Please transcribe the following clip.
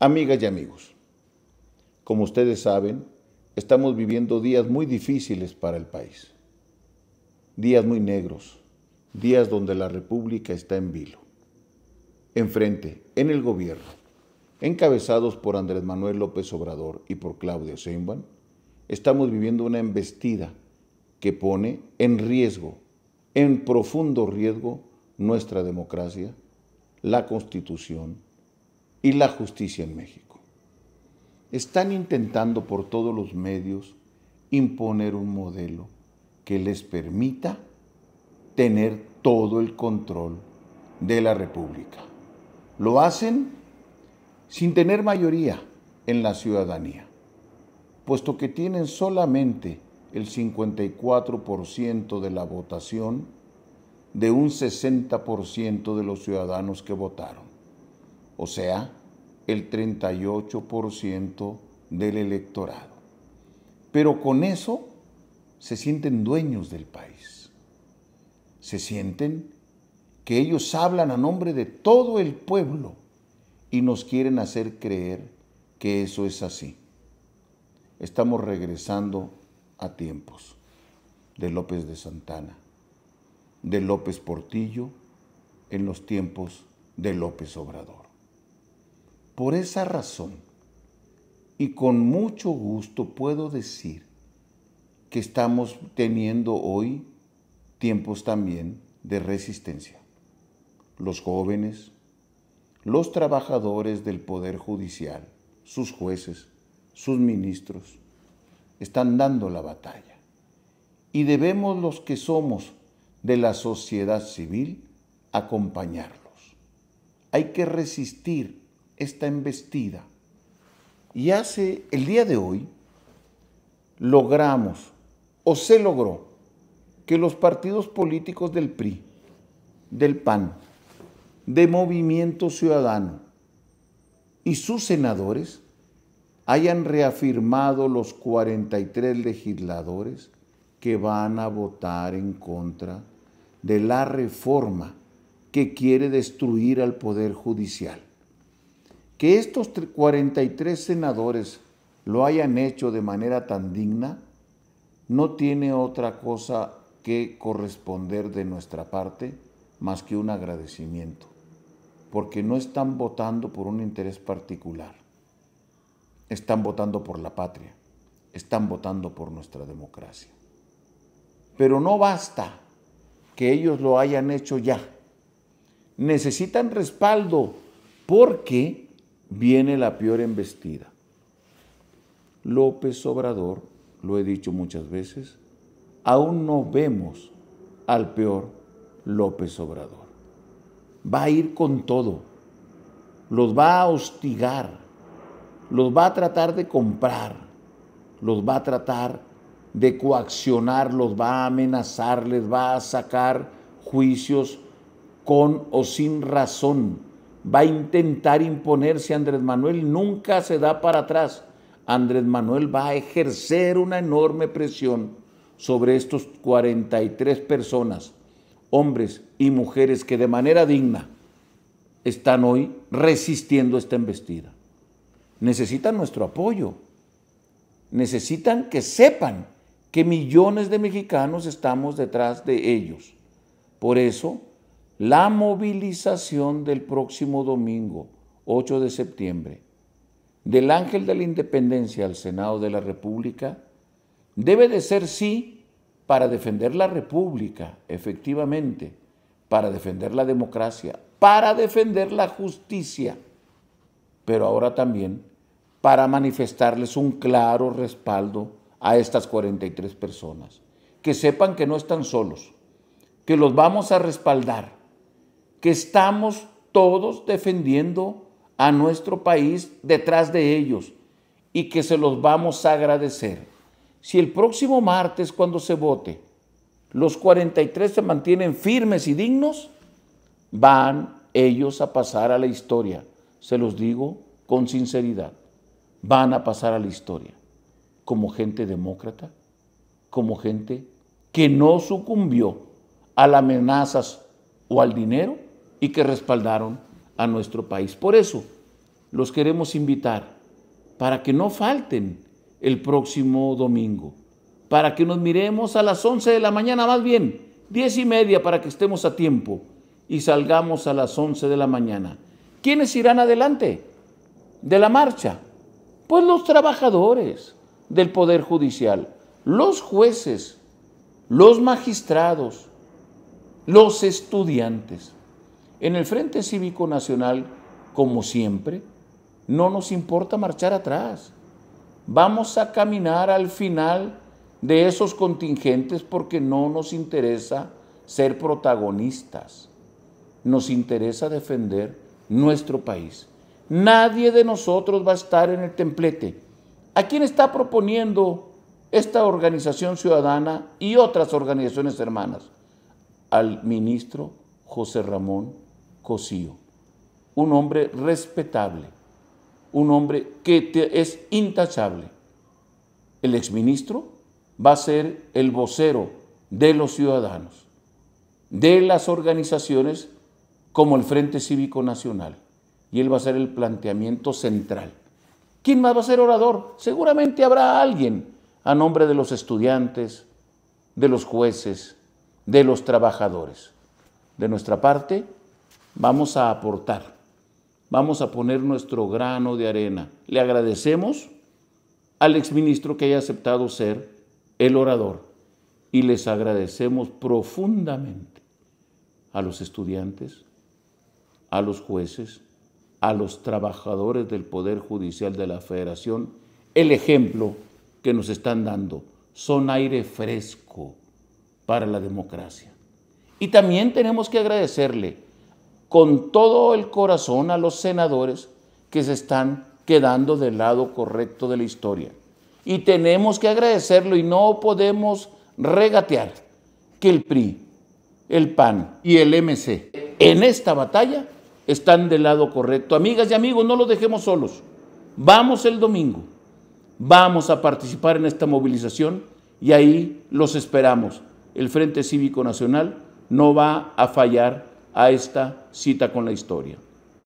Amigas y amigos, como ustedes saben, estamos viviendo días muy difíciles para el país. Días muy negros, días donde la República está en vilo. Enfrente, en el gobierno, encabezados por Andrés Manuel López Obrador y por Claudio Sheinbaum, estamos viviendo una embestida que pone en riesgo, en profundo riesgo, nuestra democracia, la Constitución, y la justicia en México. Están intentando por todos los medios imponer un modelo que les permita tener todo el control de la República. Lo hacen sin tener mayoría en la ciudadanía, puesto que tienen solamente el 54% de la votación de un 60% de los ciudadanos que votaron o sea, el 38% del electorado. Pero con eso se sienten dueños del país. Se sienten que ellos hablan a nombre de todo el pueblo y nos quieren hacer creer que eso es así. Estamos regresando a tiempos de López de Santana, de López Portillo, en los tiempos de López Obrador. Por esa razón, y con mucho gusto puedo decir que estamos teniendo hoy tiempos también de resistencia. Los jóvenes, los trabajadores del Poder Judicial, sus jueces, sus ministros, están dando la batalla. Y debemos los que somos de la sociedad civil acompañarlos. Hay que resistir esta embestida. Y hace el día de hoy logramos o se logró que los partidos políticos del PRI, del PAN, de Movimiento Ciudadano y sus senadores hayan reafirmado los 43 legisladores que van a votar en contra de la reforma que quiere destruir al Poder Judicial. Que estos 43 senadores lo hayan hecho de manera tan digna, no tiene otra cosa que corresponder de nuestra parte más que un agradecimiento, porque no están votando por un interés particular, están votando por la patria, están votando por nuestra democracia. Pero no basta que ellos lo hayan hecho ya, necesitan respaldo porque viene la peor embestida. López Obrador, lo he dicho muchas veces, aún no vemos al peor López Obrador. Va a ir con todo, los va a hostigar, los va a tratar de comprar, los va a tratar de coaccionar, los va a amenazar, les va a sacar juicios con o sin razón va a intentar imponerse Andrés Manuel, nunca se da para atrás. Andrés Manuel va a ejercer una enorme presión sobre estos 43 personas, hombres y mujeres que de manera digna están hoy resistiendo esta embestida. Necesitan nuestro apoyo. Necesitan que sepan que millones de mexicanos estamos detrás de ellos. Por eso, la movilización del próximo domingo, 8 de septiembre, del Ángel de la Independencia al Senado de la República, debe de ser sí para defender la República, efectivamente, para defender la democracia, para defender la justicia, pero ahora también para manifestarles un claro respaldo a estas 43 personas, que sepan que no están solos, que los vamos a respaldar, que estamos todos defendiendo a nuestro país detrás de ellos y que se los vamos a agradecer. Si el próximo martes cuando se vote los 43 se mantienen firmes y dignos, van ellos a pasar a la historia. Se los digo con sinceridad. Van a pasar a la historia como gente demócrata, como gente que no sucumbió a las amenazas o al dinero y que respaldaron a nuestro país. Por eso, los queremos invitar para que no falten el próximo domingo, para que nos miremos a las 11 de la mañana, más bien, 10 y media para que estemos a tiempo y salgamos a las 11 de la mañana. ¿Quiénes irán adelante de la marcha? Pues los trabajadores del Poder Judicial, los jueces, los magistrados, los estudiantes. En el Frente Cívico Nacional, como siempre, no nos importa marchar atrás. Vamos a caminar al final de esos contingentes porque no nos interesa ser protagonistas. Nos interesa defender nuestro país. Nadie de nosotros va a estar en el templete. ¿A quién está proponiendo esta organización ciudadana y otras organizaciones hermanas? Al ministro José Ramón Cosío, un hombre respetable, un hombre que es intachable. El exministro va a ser el vocero de los ciudadanos, de las organizaciones como el Frente Cívico Nacional, y él va a ser el planteamiento central. ¿Quién más va a ser orador? Seguramente habrá alguien a nombre de los estudiantes, de los jueces, de los trabajadores. De nuestra parte, vamos a aportar vamos a poner nuestro grano de arena. Le agradecemos al exministro que haya aceptado ser el orador y les agradecemos profundamente a los estudiantes, a los jueces, a los trabajadores del Poder Judicial de la Federación, el ejemplo que nos están dando. Son aire fresco para la democracia. Y también tenemos que agradecerle con todo el corazón a los senadores que se están quedando del lado correcto de la historia. Y tenemos que agradecerlo y no podemos regatear que el PRI, el PAN y el MC en esta batalla están del lado correcto. Amigas y amigos, no los dejemos solos. Vamos el domingo, vamos a participar en esta movilización y ahí los esperamos. El Frente Cívico Nacional no va a fallar a esta cita con la historia.